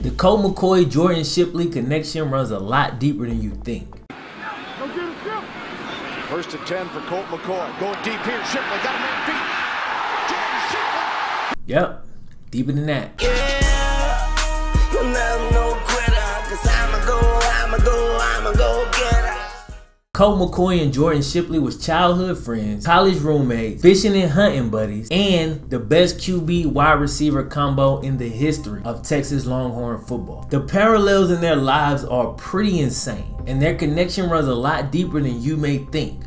The Colt McCoy Jordan Shipley connection runs a lot deeper than you think. First and 10 for Colt McCoy. Going deep here. Shipley got a man beat. Jordan Shipley. Yep, deeper than that. Colt McCoy and Jordan Shipley was childhood friends, college roommates, fishing and hunting buddies, and the best QB wide receiver combo in the history of Texas Longhorn football. The parallels in their lives are pretty insane, and their connection runs a lot deeper than you may think.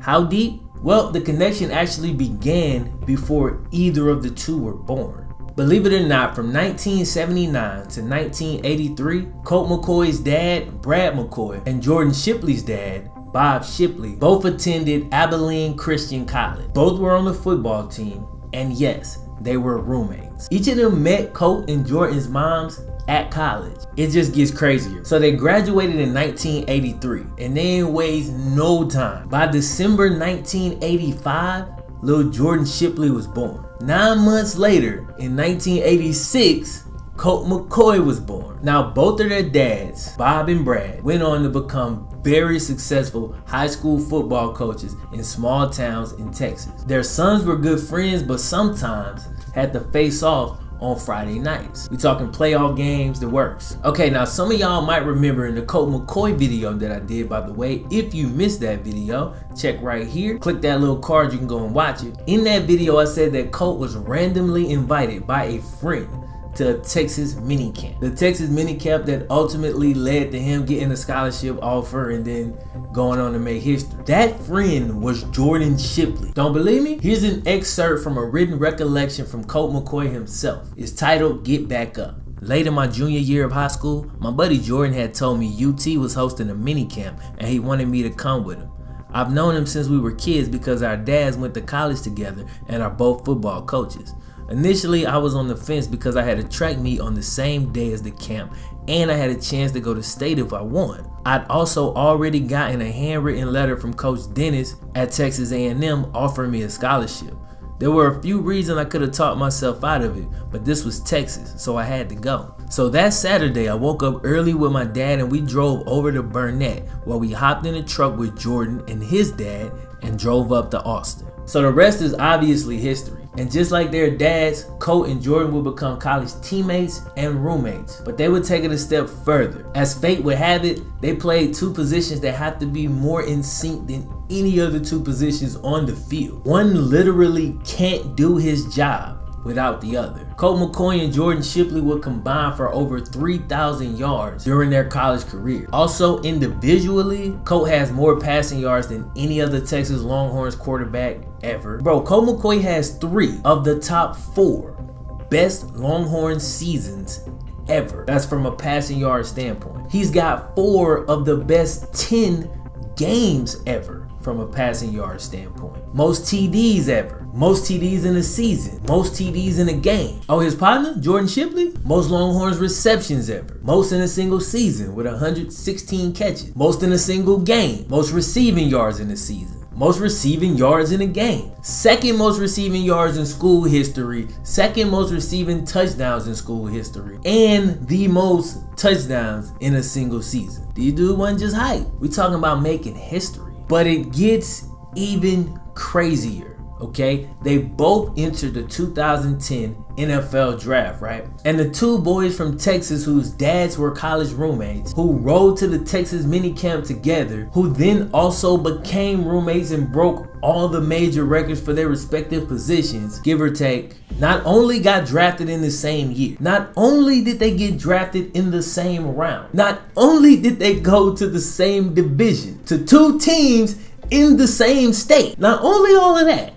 How deep? Well, the connection actually began before either of the two were born. Believe it or not, from 1979 to 1983, Colt McCoy's dad, Brad McCoy, and Jordan Shipley's dad, Bob Shipley, both attended Abilene Christian College. Both were on the football team, and yes, they were roommates. Each of them met Colt and Jordan's moms at college. It just gets crazier. So they graduated in 1983, and they ain't waste no time. By December 1985, little Jordan Shipley was born. Nine months later, in 1986, Colt McCoy was born. Now, both of their dads, Bob and Brad, went on to become very successful high school football coaches in small towns in Texas. Their sons were good friends, but sometimes had to face off on Friday nights. We talking playoff games, the works. Okay, now some of y'all might remember in the Colt McCoy video that I did, by the way, if you missed that video, check right here, click that little card, you can go and watch it. In that video, I said that Colt was randomly invited by a friend to Texas minicamp. The Texas minicamp that ultimately led to him getting a scholarship offer and then going on to make history. That friend was Jordan Shipley. Don't believe me? Here's an excerpt from a written recollection from Colt McCoy himself. It's titled Get Back Up. Late in my junior year of high school, my buddy Jordan had told me UT was hosting a minicamp and he wanted me to come with him. I've known him since we were kids because our dads went to college together and are both football coaches. Initially, I was on the fence because I had a track meet on the same day as the camp and I had a chance to go to state if I won. I'd also already gotten a handwritten letter from Coach Dennis at Texas A&M offering me a scholarship. There were a few reasons I could have talked myself out of it, but this was Texas, so I had to go. So that Saturday, I woke up early with my dad and we drove over to Burnet, where we hopped in a truck with Jordan and his dad and drove up to Austin. So the rest is obviously history. And just like their dads, Colt and Jordan would become college teammates and roommates. But they would take it a step further. As fate would have it, they played two positions that have to be more in sync than any other two positions on the field. One literally can't do his job without the other. Colt McCoy and Jordan Shipley would combine for over 3,000 yards during their college career. Also, individually, Colt has more passing yards than any other Texas Longhorns quarterback ever. Bro, Colt McCoy has three of the top four best Longhorn seasons ever. That's from a passing yard standpoint. He's got four of the best 10 games ever from a passing yard standpoint. Most TDs ever. Most TDs in a season. Most TDs in a game. Oh, his partner, Jordan Shipley? Most Longhorns receptions ever. Most in a single season with 116 catches. Most in a single game. Most receiving yards in a season most receiving yards in a game, second most receiving yards in school history, second most receiving touchdowns in school history, and the most touchdowns in a single season. These dude wasn't just hype. We talking about making history. But it gets even crazier okay? They both entered the 2010 NFL draft, right? And the two boys from Texas whose dads were college roommates, who rode to the Texas minicamp together, who then also became roommates and broke all the major records for their respective positions, give or take, not only got drafted in the same year, not only did they get drafted in the same round, not only did they go to the same division, to two teams in the same state. Not only all of that,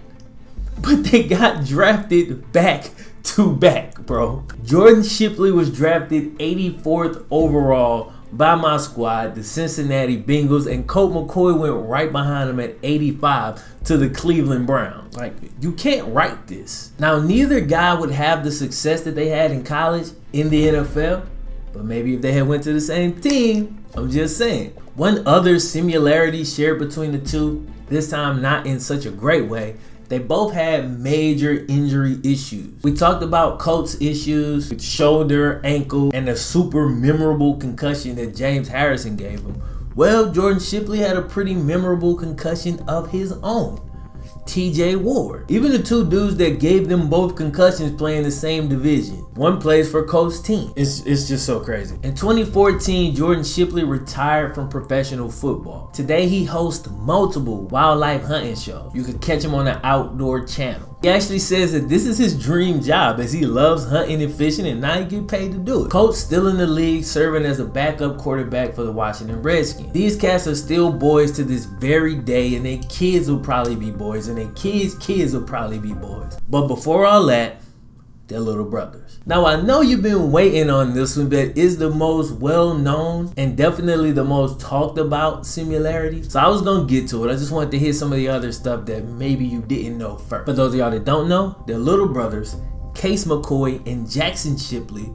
but they got drafted back to back, bro. Jordan Shipley was drafted 84th overall by my squad, the Cincinnati Bengals, and Colt McCoy went right behind him at 85 to the Cleveland Browns. Like, you can't write this. Now, neither guy would have the success that they had in college in the NFL, but maybe if they had went to the same team, I'm just saying. One other similarity shared between the two, this time not in such a great way, they both had major injury issues. We talked about Colt's issues with shoulder, ankle, and a super memorable concussion that James Harrison gave him. Well, Jordan Shipley had a pretty memorable concussion of his own. TJ Ward. Even the two dudes that gave them both concussions play in the same division. One plays for Colt's team. It's, it's just so crazy. In 2014, Jordan Shipley retired from professional football. Today, he hosts multiple wildlife hunting shows. You can catch him on the Outdoor Channel. He actually says that this is his dream job as he loves hunting and fishing and now he get paid to do it. Colt's still in the league serving as a backup quarterback for the Washington Redskins. These cats are still boys to this very day and their kids will probably be boys and their kids' kids will probably be boys. But before all that, they're little brothers. Now I know you've been waiting on this one, but is the most well known and definitely the most talked about similarity. So I was gonna get to it. I just wanted to hear some of the other stuff that maybe you didn't know first. For those of y'all that don't know, they're little brothers, Case McCoy and Jaxon Shipley,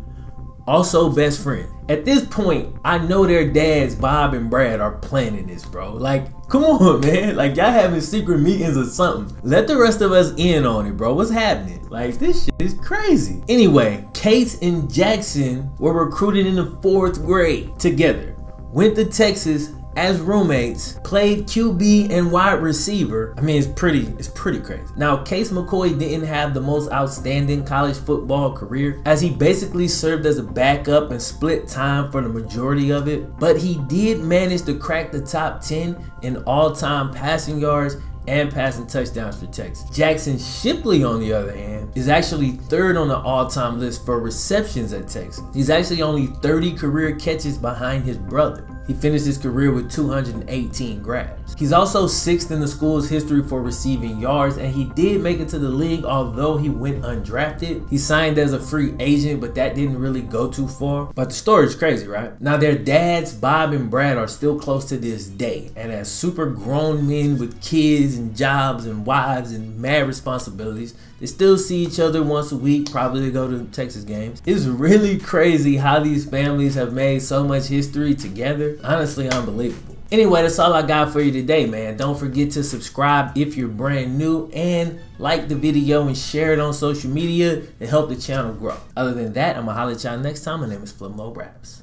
also best friend. At this point, I know their dads, Bob and Brad, are planning this, bro. Like, come on, man. Like, y'all having secret meetings or something. Let the rest of us in on it, bro. What's happening? Like, this shit is crazy. Anyway, Case and Jaxon were recruited in the fourth grade together. Went to Texas as roommates, played QB and wide receiver. I mean, it's pretty, it's pretty crazy. Now, Case McCoy didn't have the most outstanding college football career, as he basically served as a backup and split time for the majority of it. But he did manage to crack the top 10 in all-time passing yards and passing touchdowns for Texas. Jaxon Shipley, on the other hand, is actually third on the all-time list for receptions at Texas. He's actually only 30 career catches behind his brother. He finished his career with 218 grabs. He's also sixth in the school's history for receiving yards, and he did make it to the league although he went undrafted. He signed as a free agent, but that didn't really go too far. But the story is crazy, right? Now, their dads, Bob and Brad, are still close to this day, and as super grown men with kids and jobs and wives and mad responsibilities, they still see each other once a week, probably to go to Texas games. It's really crazy how these families have made so much history together. Honestly, unbelievable. Anyway, that's all I got for you today, man. Don't forget to subscribe if you're brand new and like the video and share it on social media to help the channel grow. Other than that, I'm gonna holler at y'all next time. My name is FlemLo Raps.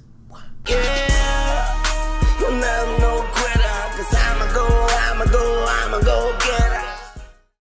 Yeah,